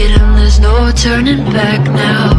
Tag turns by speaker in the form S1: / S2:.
S1: and there's no turning back now.